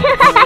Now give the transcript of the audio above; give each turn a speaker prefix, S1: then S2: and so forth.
S1: Yeah.